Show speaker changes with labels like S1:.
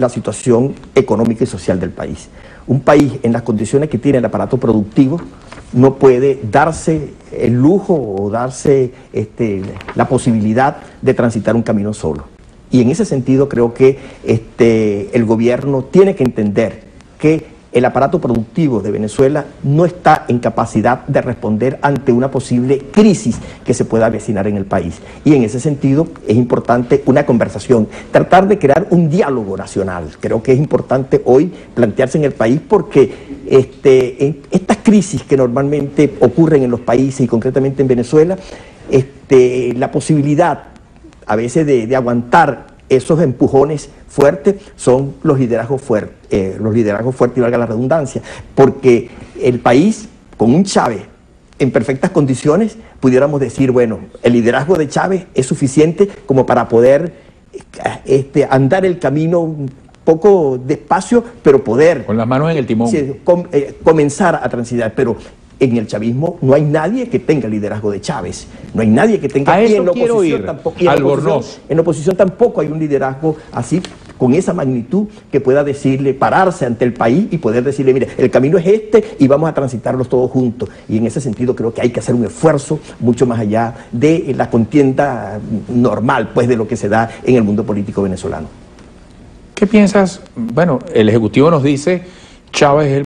S1: la situación económica y social del país. Un país en las condiciones que tiene el aparato productivo no puede darse el lujo o darse este, la posibilidad de transitar un camino solo. Y en ese sentido creo que este, el gobierno tiene que entender que el aparato productivo de Venezuela no está en capacidad de responder ante una posible crisis que se pueda avecinar en el país. Y en ese sentido es importante una conversación, tratar de crear un diálogo nacional. Creo que es importante hoy plantearse en el país porque este, estas crisis que normalmente ocurren en los países y concretamente en Venezuela, este, la posibilidad a veces de, de aguantar esos empujones fuertes son los liderazgos fuertes, eh, los liderazgos fuertes, y valga la redundancia, porque el país, con un Chávez en perfectas condiciones, pudiéramos decir, bueno, el liderazgo de Chávez es suficiente como para poder eh, este, andar el camino un poco despacio, pero poder...
S2: Con las manos en el timón.
S1: Eh, comenzar a transitar, pero en el chavismo no hay nadie que tenga el liderazgo de Chávez. No hay nadie que tenga...
S2: A quiero ir, tampoco, en,
S1: la oposición tampoco hay un liderazgo así con esa magnitud que pueda decirle, pararse ante el país y poder decirle, mire, el camino es este y vamos a transitarlos todos juntos. Y en ese sentido creo que hay que hacer un esfuerzo mucho más allá de la contienda normal, pues, de lo que se da en el mundo político venezolano.
S2: ¿Qué piensas? Bueno, el Ejecutivo nos dice, Chávez es el